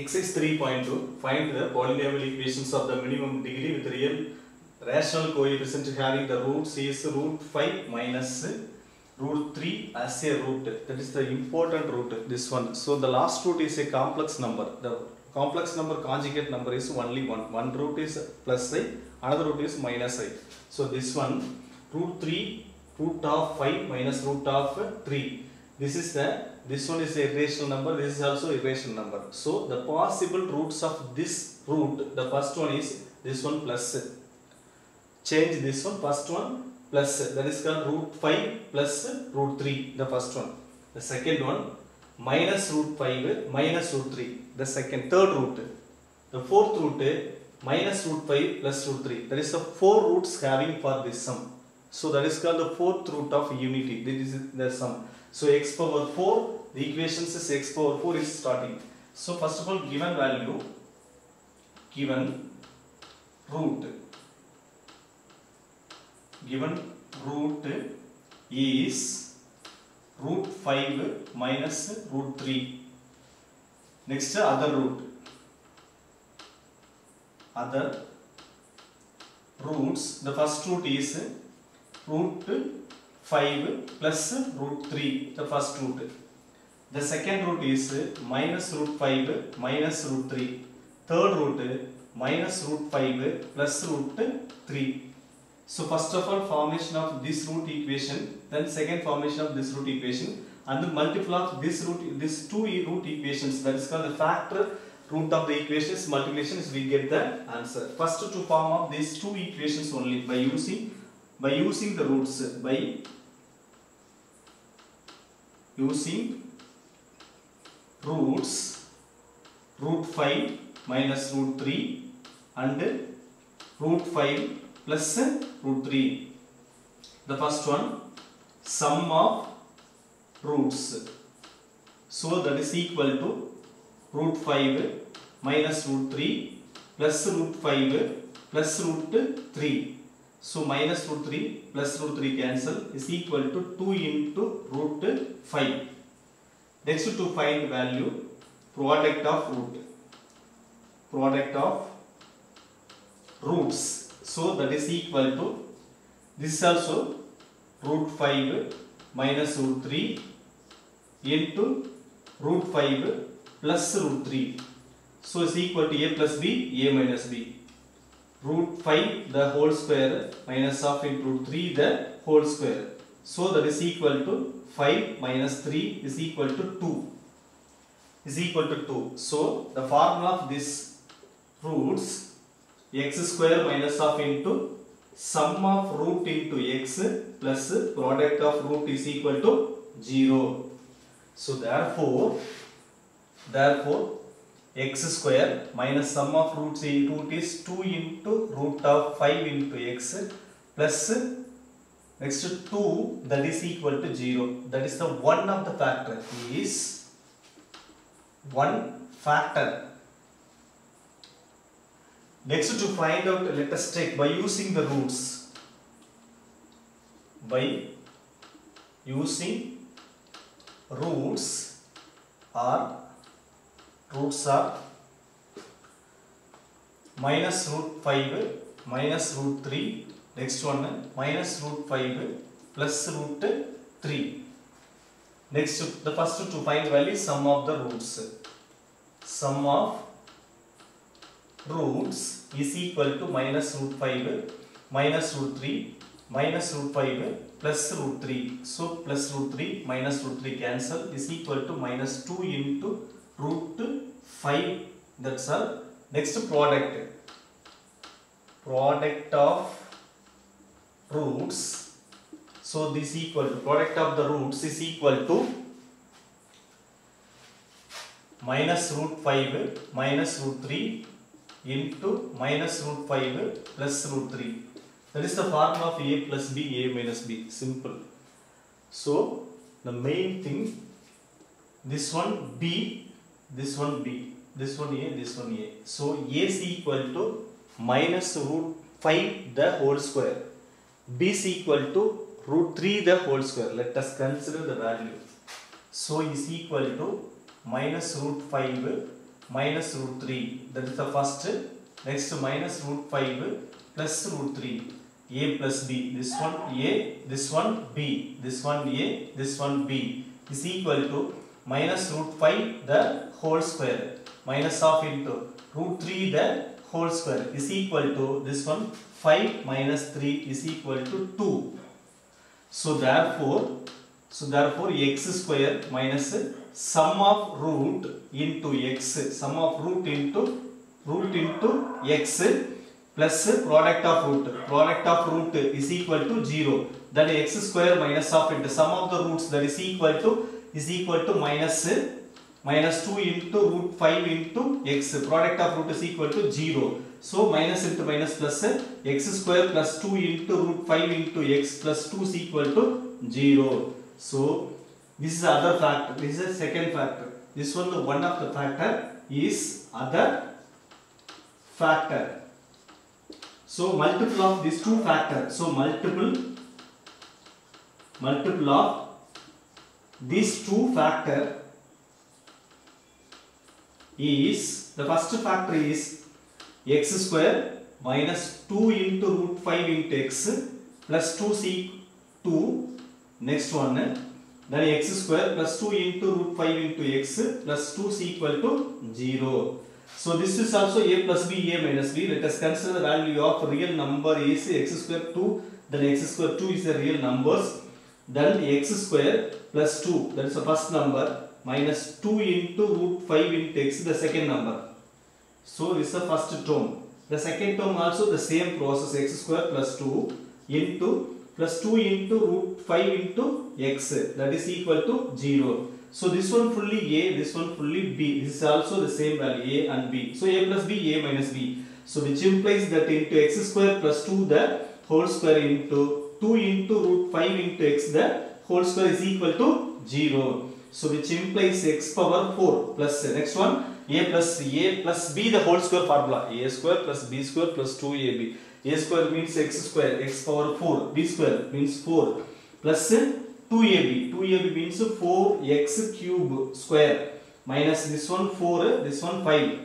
Exercise 3.2 Find the polynomial equations of the minimum degree with real rational coefficient having the roots is root 5 minus root 3 as a root. That is the important root, this one. So the last root is a complex number. The complex number conjugate number is only one. One root is plus i, another root is minus i. So this one root 3 root of 5 minus root of 3. This is the this one is a irrational number, this is also irrational number. So the possible roots of this root, the first one is this one plus. Change this one, first one plus, that is called root 5 plus root 3, the first one. The second one minus root 5 minus root 3, the second, third root. The fourth root minus root 5 plus root 3. That is the four roots having for this sum. So that is called the fourth root of unity. This is the sum. So x power 4, the equation says x power 4 is starting. So first of all given value, given root, given root is root 5 minus root 3. Next other root, other roots, the first root is root 5 plus root 3, the first root. The second root is minus root 5 minus root 3. Third root minus root 5 plus root 3. So first of all formation of this root equation, then second formation of this root equation and the multiple of this root, this two root equations that is called the factor root of the equations multiplication is we get the answer. First to form of these two equations only by using by using the roots by using roots root 5 minus root 3 and root 5 plus root 3 the first one sum of roots. So that is equal to root 5 minus root 3 plus root 5 plus root 3 so minus root 3 plus root 3 cancel is equal to 2 into root 5. Next to find value product of root. Product of roots. So that is equal to this also root 5 minus root 3 into root 5 plus root 3. So is equal to a plus b, a minus b root 5 the whole square minus of into root 3 the whole square. So that is equal to 5 minus 3 is equal to 2 is equal to 2. So the formula of this roots x square minus of into sum of root into x plus product of root is equal to 0. So therefore, therefore x square minus sum of roots root is 2 into root of 5 into x plus next to 2 that is equal to 0 that is the one of the factor is one factor next to find out let us take by using the roots by using roots or roots are minus root 5 minus root 3 next one minus root 5 plus root 3 next the first to find value sum of the roots sum of roots is equal to minus root 5 minus root 3 minus root 5 plus root 3 so plus root 3 minus root 3 cancel is equal to minus 2 into root 5 that's all. Next product. Product of roots. So this equal to product of the roots is equal to minus root 5 minus root 3 into minus root 5 plus root 3 that is the formula of a plus b a minus b. Simple. So the main thing this one b this one b, this one a, this one a. So a is equal to minus root 5 the whole square. b is equal to root 3 the whole square. Let us consider the value. So is equal to minus root 5 minus root 3 that is the first next minus root 5 plus root 3 a plus b this one a this one b this one a this one b is equal to minus root 5 the whole square minus of into root 3 the whole square is equal to this one 5 minus 3 is equal to 2 so therefore so therefore x square minus sum of root into x sum of root into root into x plus product of root product of root is equal to 0 then x square minus of into sum of the roots that is equal to is equal to minus minus 2 into root 5 into x product of root is equal to 0 so minus into minus plus x square plus 2 into root 5 into x plus 2 is equal to 0 so this is other factor this is a second factor this one the one of the factor is other factor so multiple of these two factors so multiple multiple of these two factor is the first factor is x square minus 2 into root 5 into x plus 2 c 2 next one. Then x square plus 2 into root 5 into x plus 2 is equal to 0 so this is also a plus b a minus b. Let us consider the value of real number is x square 2 then x square 2 is the real numbers then x square plus 2 that is the first number minus 2 into root 5 into x the second number so this is the first term the second term also the same process x square plus 2 into plus 2 into root 5 into x that is equal to 0 so this one fully a this one fully b this is also the same value a and b so a plus b a minus b so which implies that into x square plus 2 the whole square into 2 into root 5 into x the whole square is equal to 0 so which implies x power 4 plus uh, next one a plus a plus b the whole square formula a square plus b square plus 2ab a square means x square x power 4 b square means 4 plus uh, 2ab 2ab means 4x cube square minus this one 4 this one 5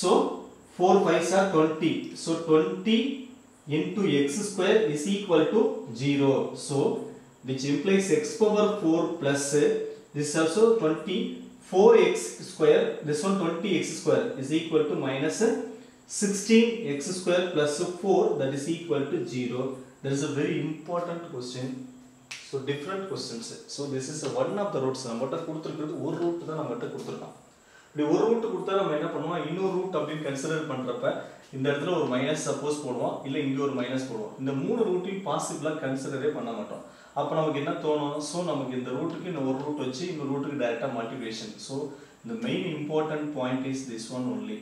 so 4 5s are 20 so 20 into x square is equal to 0 so which implies x power 4 plus uh, this is also 20 4x square this one 20x square is equal to minus uh, 16x square plus 4 that is equal to 0 that is a very important question so different questions so this is one of the roots நம்மகிட்ட கொடுத்துருக்கிறது ஒரு root தான் நம்மகிட்ட கொடுத்துருக்கோம் இப்படி ஒரு root கொடுத்தா நம்ம என்ன பண்ணுவோம் இன்னொரு ரூட் அப்படின்னு கன்சிடர் பண்றப்ப இந்த இடத்துல ஒரு மைனஸ் சப்போஸ் போடுவோம் இல்லை இங்கே ஒரு மைனஸ் போடுவோம் இந்த மூணு ரூட்டையும் பாசிபிளாக கன்சிடரே பண்ண மாட்டோம் அப்போ நமக்கு என்ன தோணும் ஸோ நமக்கு இந்த ரூட்டுக்கு இந்த ஒரு ரூட் வச்சு இந்த ரூட்டுக்கு டைரெக்டாக multiplication so the main important point is this one only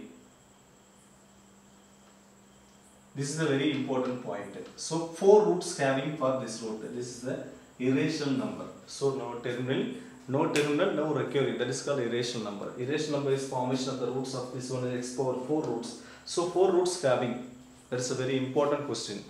this is a very important point so four roots having for this root this is the irrational number so no terminal no terminal no recurring that is called irrational number irrational number is formation of the roots of this one is x power four roots so four roots having that is a very important question